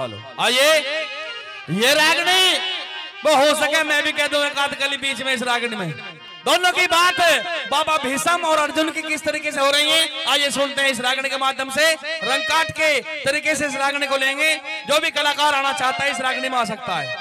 Hello आइए। ये रागनी। वो हो सके, मैं भी कह दूँ, एक बीच में इस रागनी में। दोनों की बात, बाबा भीषम और अर्जुन की किस तरीके से हो रही है? आइए सुनते हैं इस रागनी के माध्यम से। रंग काट के तरीके से इस रागनी को लेंगे। जो भी कलाकार आना चाहता है, इस रागनी में आ सकता हाँ।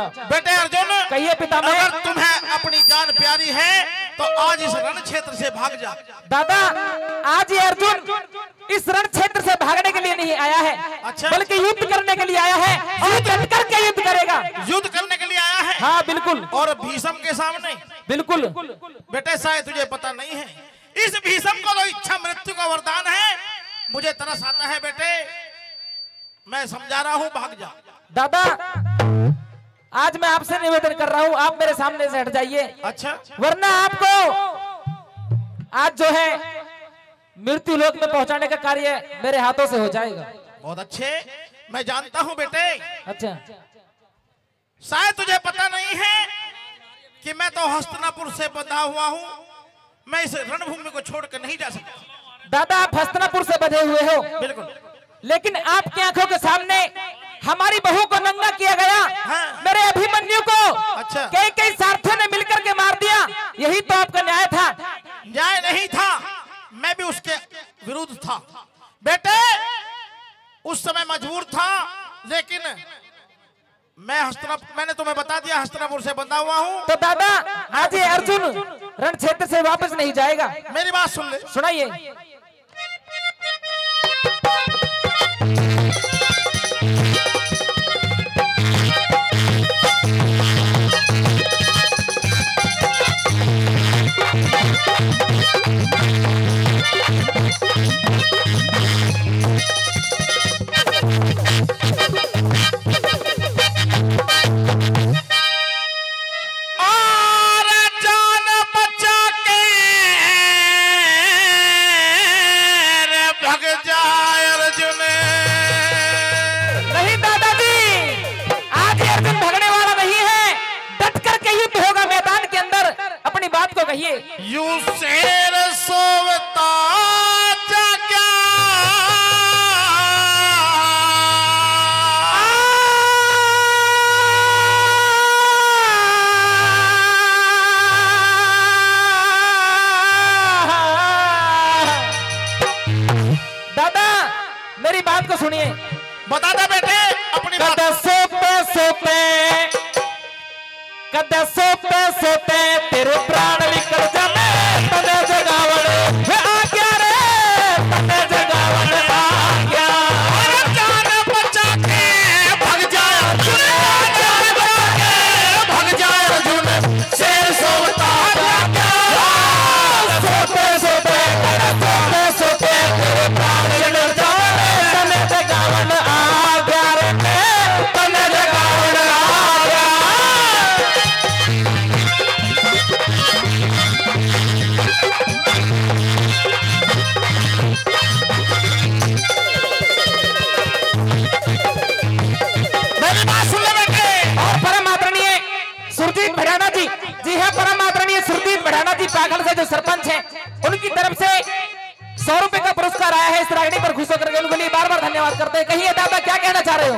अच्छा। बेटे अर्जुन कहिए पितामह अगर तुम्हें अपनी जान प्यारी है तो आज इस रण क्षेत्र से भाग जा। दादा आज ये अर्जुन इस रण क्षेत्र से भागने के लिए नहीं आया है अच्छा। बल्कि युद्ध करने के लिए आया है। और डट करके युद्ध करेगा। युद्ध करने के लिए आया है। हाँ बिल्कुल। और भीषम के सामने। बिल्कुल। बेटे शायद तुझे पता नहीं है। इस भीषम को तो इच्छा मृत्यु का वरदान है। मुझे तरस आता है बेटे। मैं समझा रहा हूँ भाग जा। दादा आज मैं आपसे निवेदन कर रहा हूँ आप मेरे सामने से हट जाइए। अच्छा। वरना आपको आज जो है मृत्यु लोक में पहुँचाने का कार्य मेरे हाथों से हो जाएगा। बहुत अच्छे। मैं जानता हूँ बेटे। अच्छा। शायद तुझे पता नहीं है कि मैं तो हस्तनापुर से बंधा हुआ हूँ। मैं इस रणभूमि को छोड़कर नहीं जा सकता। दादा आप हस्तनापुर से बधे हुए हो। बिल्कुल। लेकिन आपकी आँखों के सामने हमारी बहू को नंगा किया गया। हाँ। मेरे अभिमन्यु को। अच्छा। कई कई सारथियों ने मिलकर के मार दिया। यही तो आपका न्याय था। न्याय नहीं था। मैं भी उसके विरुद्ध था। बेटे उस समय मजबूर था लेकिन मैं हस्तनापुर मैंने तुम्हें बता दिया हस्तनापुर से बंधा हुआ हूँ। तो दादा आज ये अर्जुन रण क्षेत्र से वापस नहीं जाएगा। मेरी बात सुन ले। सुनाइए। got that इस पर खुश होकर उनके लिए बार बार धन्यवाद करते हैं। कहिए, दादा, क्या कहना चाह रहे हो?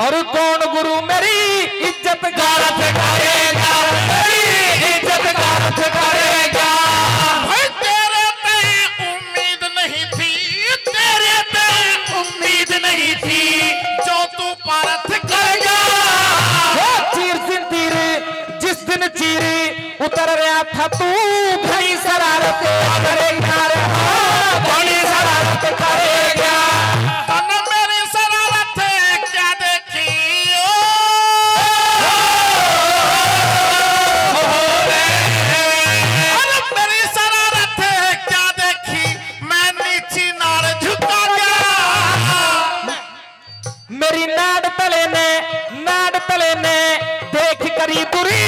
और कौन इज़्ज़त गारत करेगा तले ने देख करी बुरी।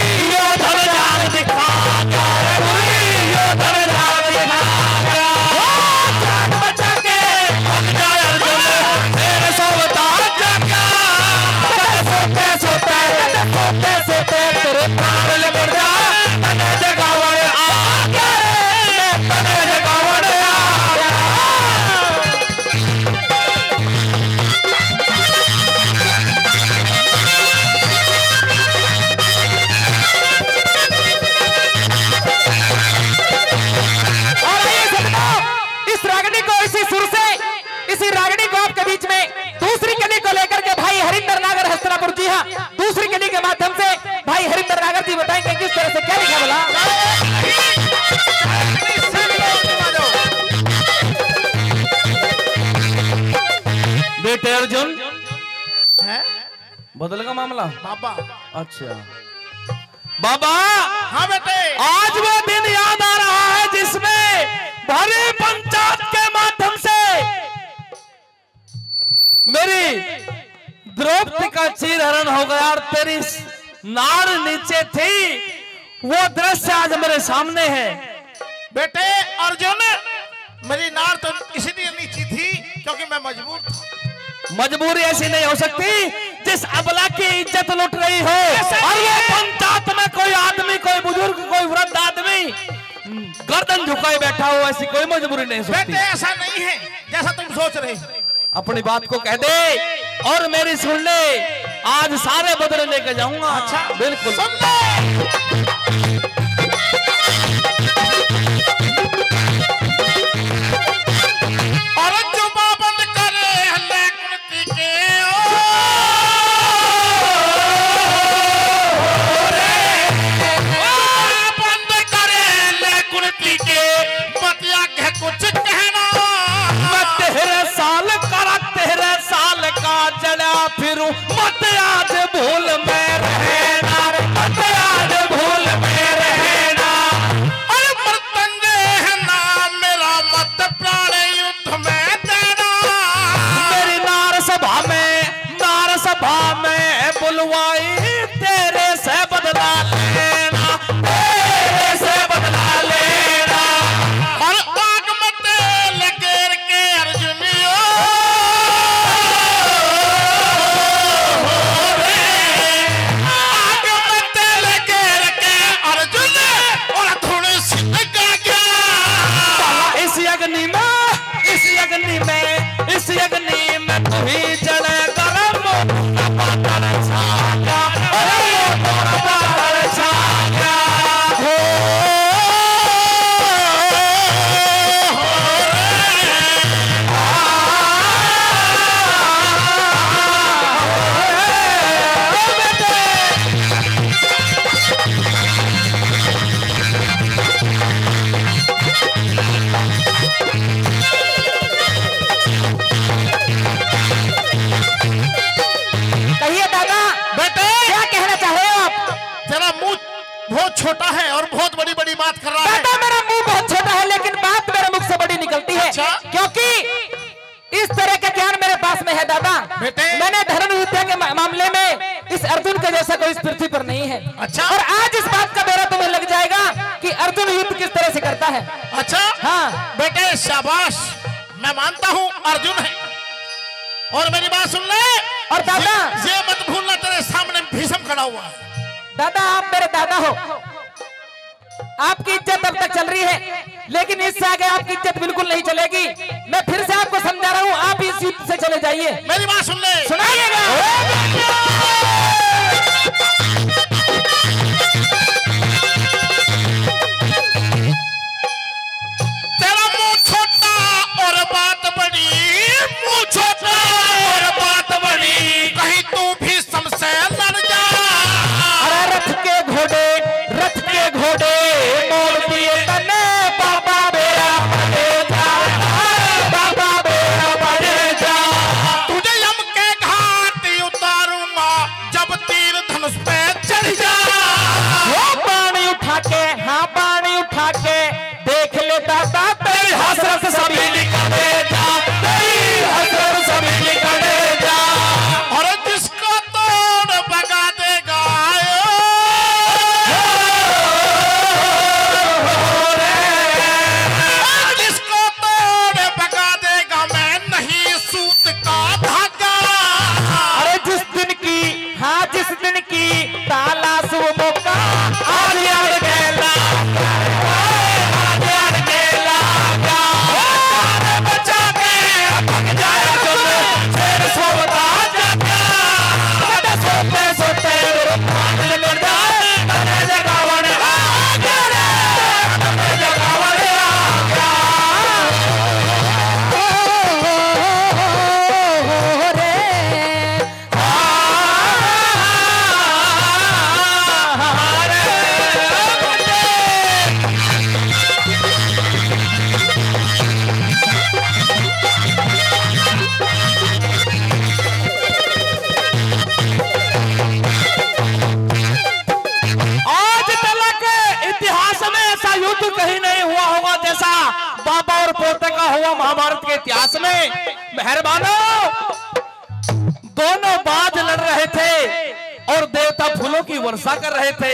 अर्जुन? हैं? बदल का मामला? बाबा। अच्छा। बाबा! हाँ बेटे। आज वो दिन याद आ रहा है जिसमें भरे पंचायत के माध्यम से मेरी द्रौपदी का चीर हरण हो गया और तेरी नार नीचे थी। वो दृश्य आज मेरे सामने है। बेटे अर्जुन मेरी नार तो इसलिए नीची थी क्योंकि मैं मजबूर था। मजबूरी ऐसी नहीं हो सकती जिस अबला की इज़्ज़त लुट रही हो। और ये पंचायत में कोई आदमी कोई बुज़ुर्ग कोई वृद्ध आदमी गर्दन झुकाए बैठा हो ऐसी कोई मजबूरी नहीं हो सकती। ऐसा नहीं है जैसा तुम सोच रहे अपनी बात को कह दे और मेरी सुन ले। आज सारे बदले लेके जाऊँगा। अच्छा बिल्कुल। सुन ले। में छोटा है और बहुत बड़ी बड़ी बात कर रहा है। दादा मेरा मुँह बहुत छोटा है लेकिन बात मेरे मुख से बड़ी निकलती है। अच्छा। क्योंकि इस तरह का ज्ञान मेरे पास में है दादा। बेटे। मैंने धर्म विद्या के मामले में इस अर्जुन के जैसा कोई पृथ्वी पर नहीं है। अच्छा। और आज इस बात का बेरा तुम्हें लग जाएगा कि अर्जुन युद्ध किस तरह से करता है। अच्छा। हाँ। बेटे शाबाश। मैं मानता हूँ अर्जुन है। और मेरी बात सुन ले। और दादा। ये, ये मत भूलना तेरे सामने भीषम खड़ा हुआ है। दादा आप मेरे दादा हो। आपकी इज़्ज़त अब तक चल रही है। लेकिन इससे आगे आपकी इज़्ज़त बिल्कुल नहीं चलेगी। मैं फिर से आपको समझा रहा हूँ आप इस युद्ध से चले जाइए। मेरी बात सुन ले। सुनाइएगा। मेहरबानो दोनों बाज लड़ रहे थे और देवता फूलों की वर्षा कर रहे थे।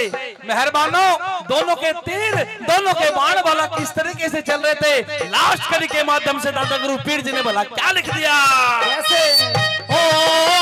मेहरबानों दोनों के तीर दोनों के बाण वाला किस तरीके से चल रहे थे? लास्ट कड़ी के माध्यम से दादा गुरु पीर जी ने बोला क्या लिख दिया? कैसे?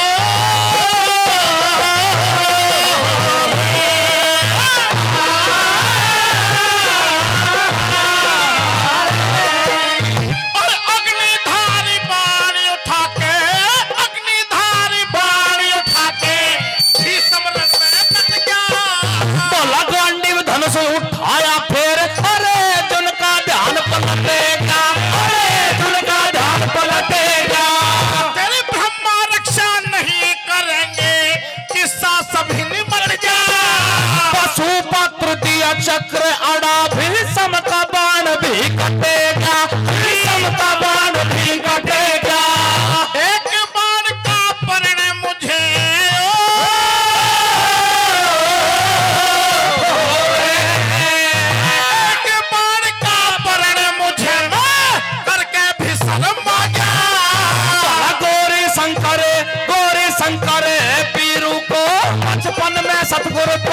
করে